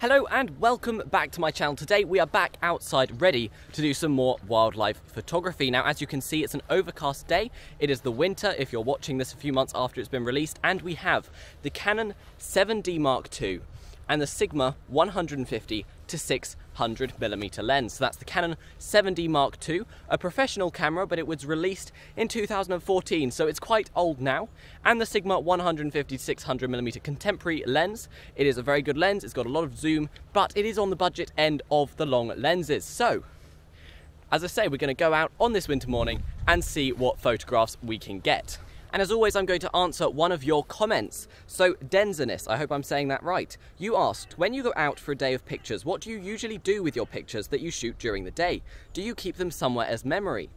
Hello and welcome back to my channel. Today we are back outside ready to do some more wildlife photography. Now as you can see it's an overcast day, it is the winter if you're watching this a few months after it's been released and we have the Canon 7D Mark II and the Sigma 150 to 6 100mm lens. So that's the Canon 7D Mark II, a professional camera, but it was released in 2014, so it's quite old now. And the Sigma 150 600mm contemporary lens. It is a very good lens, it's got a lot of zoom, but it is on the budget end of the long lenses. So, as I say, we're going to go out on this winter morning and see what photographs we can get. And as always, I'm going to answer one of your comments. So, Denzenis, I hope I'm saying that right. You asked, when you go out for a day of pictures, what do you usually do with your pictures that you shoot during the day? Do you keep them somewhere as memory?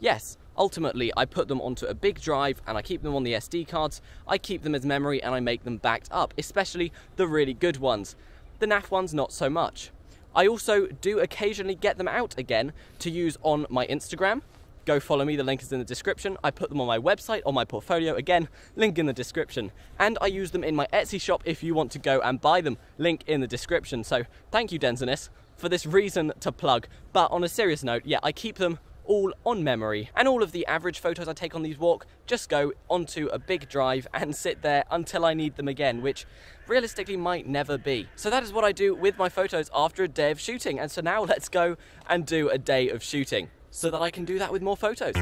Yes, ultimately, I put them onto a big drive and I keep them on the SD cards. I keep them as memory and I make them backed up, especially the really good ones. The NAF ones, not so much. I also do occasionally get them out again to use on my Instagram go follow me. The link is in the description. I put them on my website, on my portfolio. Again, link in the description. And I use them in my Etsy shop if you want to go and buy them. Link in the description. So thank you, Denzenis, for this reason to plug. But on a serious note, yeah, I keep them all on memory. And all of the average photos I take on these walk just go onto a big drive and sit there until I need them again, which realistically might never be. So that is what I do with my photos after a day of shooting. And so now let's go and do a day of shooting so that I can do that with more photos.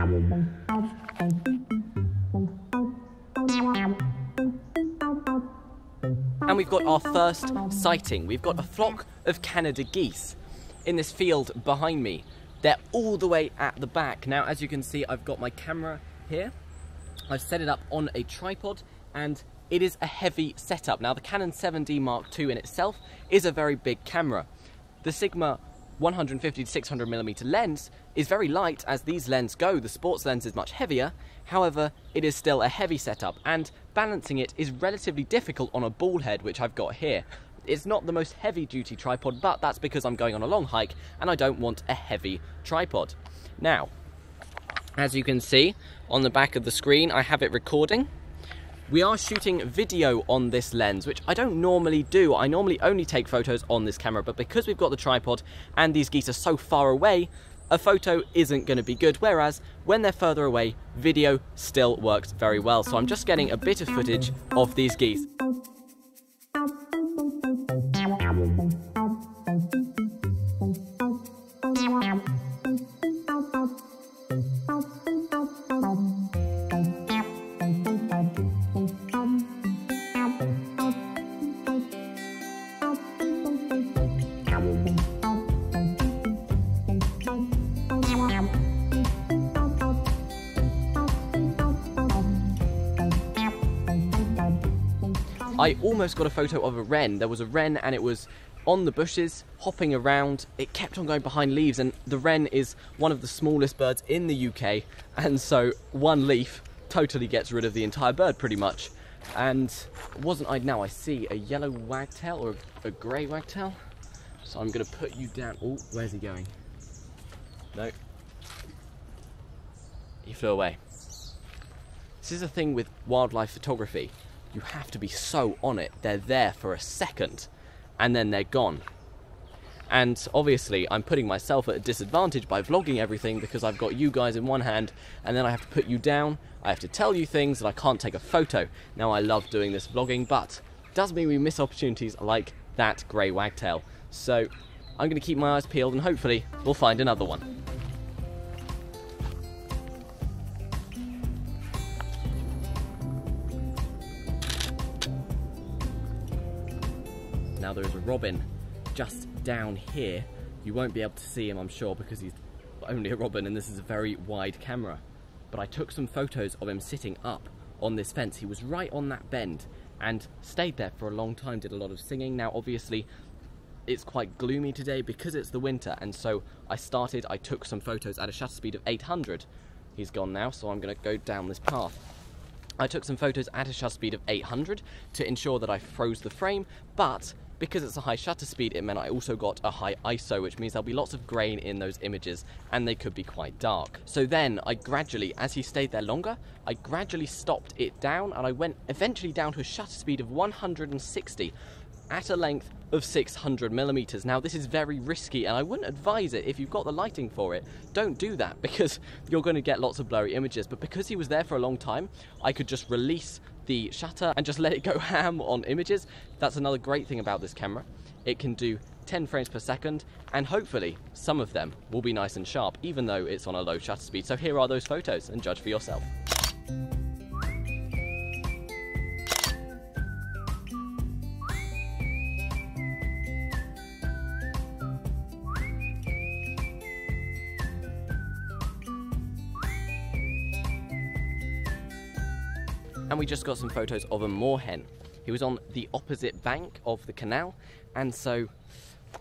And we've got our first sighting. We've got a flock of Canada geese in this field behind me. They're all the way at the back. Now, as you can see, I've got my camera here. I've set it up on a tripod and it is a heavy setup. Now, the Canon 7D Mark II in itself is a very big camera. The Sigma 150 to 600 millimeter lens is very light as these lenses go. The sports lens is much heavier, however, it is still a heavy setup and balancing it is relatively difficult on a ball head, which I've got here. It's not the most heavy duty tripod, but that's because I'm going on a long hike and I don't want a heavy tripod. Now, as you can see on the back of the screen, I have it recording. We are shooting video on this lens, which I don't normally do. I normally only take photos on this camera, but because we've got the tripod and these geese are so far away, a photo isn't going to be good, whereas when they're further away, video still works very well. So I'm just getting a bit of footage of these geese. I almost got a photo of a wren. There was a wren and it was on the bushes, hopping around. It kept on going behind leaves, and the wren is one of the smallest birds in the UK, and so one leaf totally gets rid of the entire bird pretty much. And wasn't I now? I see a yellow wagtail or a, grey wagtail. So I'm going to put you down. Oh, where's he going? No. He flew away. This is a thing with wildlife photography you have to be so on it. They're there for a second and then they're gone. And obviously, I'm putting myself at a disadvantage by vlogging everything because I've got you guys in one hand and then I have to put you down. I have to tell you things and I can't take a photo. Now, I love doing this vlogging, but it does mean we miss opportunities like that grey wagtail. So, I'm going to keep my eyes peeled and hopefully we'll find another one. Now there is a robin just down here. You won't be able to see him, I'm sure, because he's only a robin and this is a very wide camera. But I took some photos of him sitting up on this fence. He was right on that bend and stayed there for a long time, did a lot of singing. Now, obviously, it's quite gloomy today because it's the winter, and so I started, I took some photos at a shutter speed of 800. He's gone now, so I'm going to go down this path. I took some photos at a shutter speed of 800 to ensure that I froze the frame, but because it's a high shutter speed, it meant I also got a high ISO, which means there'll be lots of grain in those images, and they could be quite dark. So then, I gradually, as he stayed there longer, I gradually stopped it down, and I went eventually down to a shutter speed of 160, at a length of 600 millimeters. Now, this is very risky, and I wouldn't advise it if you've got the lighting for it. Don't do that because you're going to get lots of blurry images. But because he was there for a long time, I could just release the shutter and just let it go ham on images. That's another great thing about this camera. It can do 10 frames per second, and hopefully some of them will be nice and sharp, even though it's on a low shutter speed. So here are those photos, and judge for yourself. And we just got some photos of a moorhen. He was on the opposite bank of the canal, and so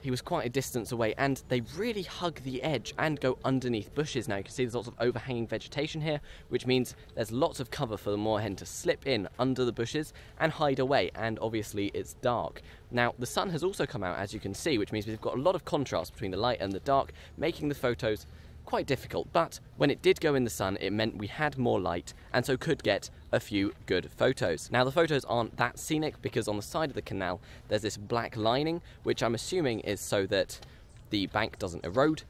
he was quite a distance away and they really hug the edge and go underneath bushes. Now you can see there's lots of overhanging vegetation here which means there's lots of cover for the moorhen to slip in under the bushes and hide away and obviously it's dark. Now the sun has also come out as you can see which means we've got a lot of contrast between the light and the dark making the photos quite difficult, but when it did go in the sun, it meant we had more light and so could get a few good photos. Now, the photos aren't that scenic because on the side of the canal, there's this black lining, which I'm assuming is so that the bank doesn't erode,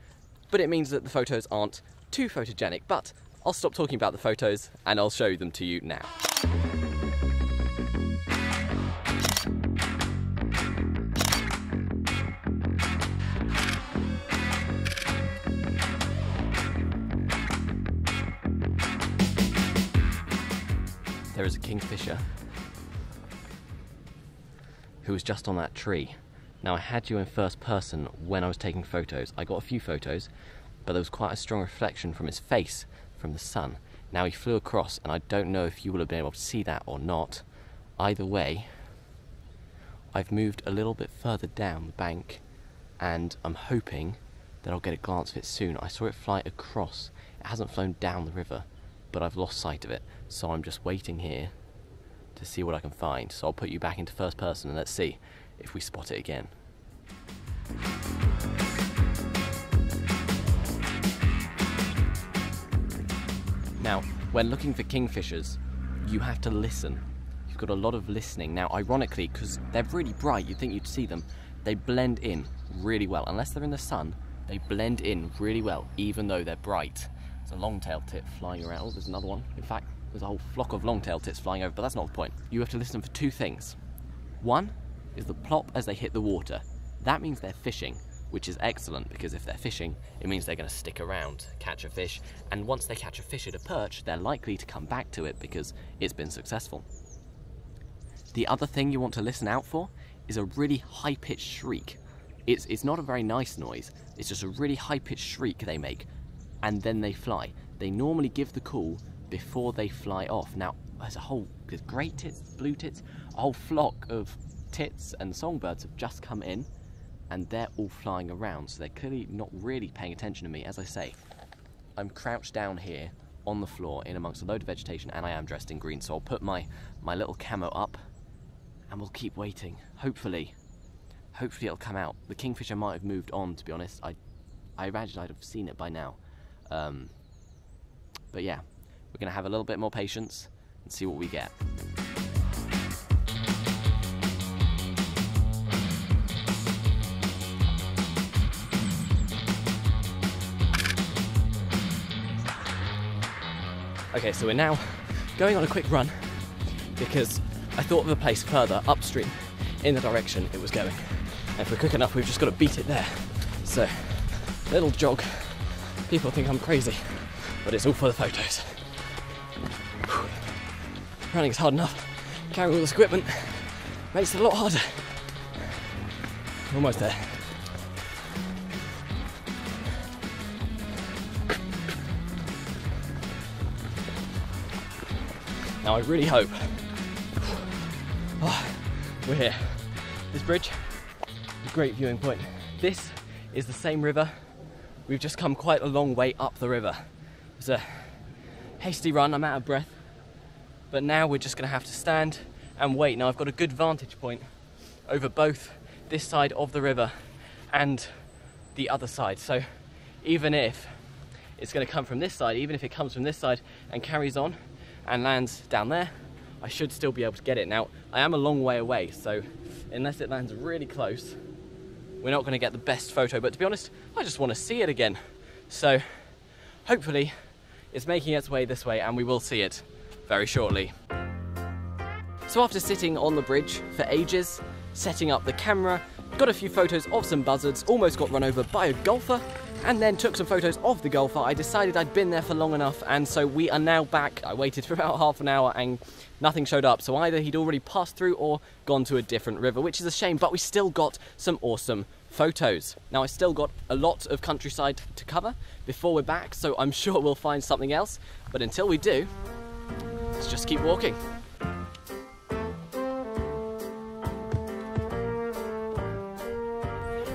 but it means that the photos aren't too photogenic. But I'll stop talking about the photos and I'll show them to you now. There is a kingfisher who was just on that tree. Now I had you in first person when I was taking photos. I got a few photos, but there was quite a strong reflection from his face from the sun. Now he flew across, and I don't know if you will have been able to see that or not. Either way, I've moved a little bit further down the bank, and I'm hoping that I'll get a glance of it soon. I saw it fly across. It hasn't flown down the river, but I've lost sight of it. So I'm just waiting here to see what I can find. So I'll put you back into first person and let's see if we spot it again. Now, when looking for kingfishers, you have to listen. You've got a lot of listening. Now, ironically, because they're really bright, you'd think you'd see them, they blend in really well. Unless they're in the sun, they blend in really well, even though they're bright a long-tailed tit flying around. Oh, there's another one. In fact, there's a whole flock of long-tailed tits flying over, but that's not the point. You have to listen for two things. One is the plop as they hit the water. That means they're fishing, which is excellent because if they're fishing, it means they're going to stick around, catch a fish, and once they catch a fish at a perch, they're likely to come back to it because it's been successful. The other thing you want to listen out for is a really high-pitched shriek. It's, it's not a very nice noise, it's just a really high-pitched shriek they make and then they fly. They normally give the call before they fly off. Now, there's a whole, there's grey tits, blue tits, a whole flock of tits and songbirds have just come in and they're all flying around. So they're clearly not really paying attention to me. As I say, I'm crouched down here on the floor in amongst a load of vegetation and I am dressed in green. So I'll put my, my little camo up and we'll keep waiting. Hopefully, hopefully it'll come out. The kingfisher might have moved on, to be honest. I, I imagine I'd have seen it by now. Um, but yeah, we're going to have a little bit more patience and see what we get. Okay, so we're now going on a quick run because I thought of a place further upstream in the direction it was going. And if we're quick enough, we've just got to beat it there. So, little jog People think I'm crazy, but it's all for the photos. Running is hard enough. Carrying all this equipment makes it a lot harder. Almost there. Now I really hope oh, we're here. This bridge, great viewing point. This is the same river we've just come quite a long way up the river. It's a hasty run, I'm out of breath, but now we're just gonna have to stand and wait. Now I've got a good vantage point over both this side of the river and the other side. So even if it's gonna come from this side, even if it comes from this side and carries on and lands down there, I should still be able to get it. Now, I am a long way away, so unless it lands really close, we're not going to get the best photo. But to be honest, I just want to see it again. So hopefully it's making its way this way and we will see it very shortly. So after sitting on the bridge for ages, setting up the camera, got a few photos of some buzzards, almost got run over by a golfer, and then took some photos of the golfer. I decided I'd been there for long enough, and so we are now back. I waited for about half an hour and nothing showed up. So either he'd already passed through or gone to a different river, which is a shame, but we still got some awesome photos. Now I still got a lot of countryside to cover before we're back, so I'm sure we'll find something else. But until we do, let's just keep walking.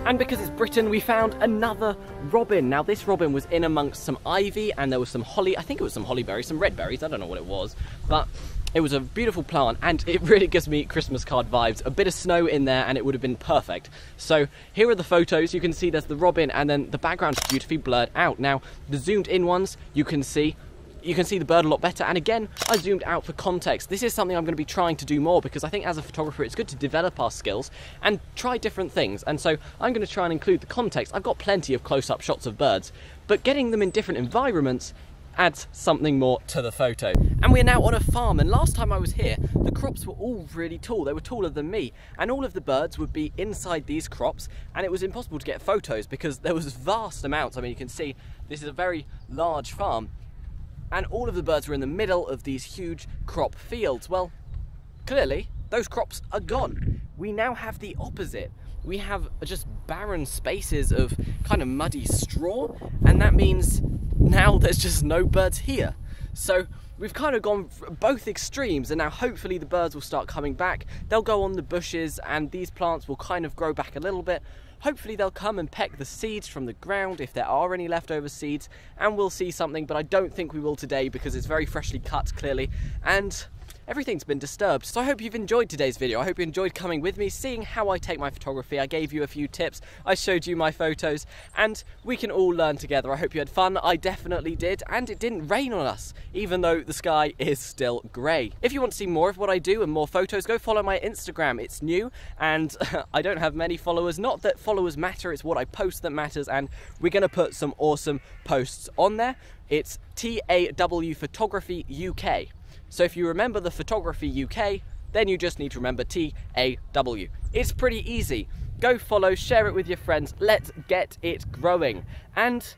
And because it's Britain, we found another robin. Now this robin was in amongst some ivy and there was some holly, I think it was some holly berries, some red berries, I don't know what it was. But it was a beautiful plant and it really gives me Christmas card vibes. A bit of snow in there and it would have been perfect. So here are the photos. You can see there's the robin and then the background's beautifully blurred out. Now the zoomed in ones, you can see you can see the bird a lot better. And again, I zoomed out for context. This is something I'm going to be trying to do more because I think as a photographer, it's good to develop our skills and try different things. And so I'm going to try and include the context. I've got plenty of close-up shots of birds, but getting them in different environments adds something more to the photo. And we're now on a farm and last time I was here the crops were all really tall, they were taller than me and all of the birds would be inside these crops and it was impossible to get photos because there was vast amounts, I mean you can see this is a very large farm and all of the birds were in the middle of these huge crop fields. Well, clearly, those crops are gone. We now have the opposite. We have just barren spaces of kind of muddy straw, and that means now there's just no birds here. So we've kind of gone both extremes and now hopefully the birds will start coming back. They'll go on the bushes and these plants will kind of grow back a little bit Hopefully they'll come and peck the seeds from the ground if there are any leftover seeds and we'll see something, but I don't think we will today because it's very freshly cut clearly and everything's been disturbed. So I hope you've enjoyed today's video. I hope you enjoyed coming with me, seeing how I take my photography. I gave you a few tips, I showed you my photos, and we can all learn together. I hope you had fun. I definitely did, and it didn't rain on us, even though the sky is still grey. If you want to see more of what I do and more photos, go follow my Instagram. It's new, and I don't have many followers. Not that followers matter, it's what I post that matters, and we're going to put some awesome posts on there. It's TAW Photography UK. So if you remember the Photography UK, then you just need to remember TAW. It's pretty easy. Go follow, share it with your friends, let's get it growing. And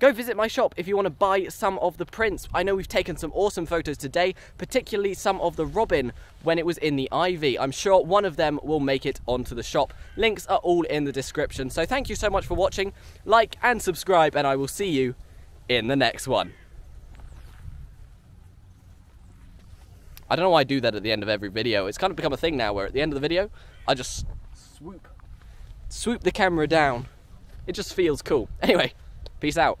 go visit my shop if you want to buy some of the prints. I know we've taken some awesome photos today, particularly some of the robin when it was in the ivy. I'm sure one of them will make it onto the shop. Links are all in the description. So thank you so much for watching. Like and subscribe and I will see you in the next one. I don't know why I do that at the end of every video. It's kind of become a thing now where at the end of the video, I just swoop, swoop the camera down. It just feels cool. Anyway, peace out.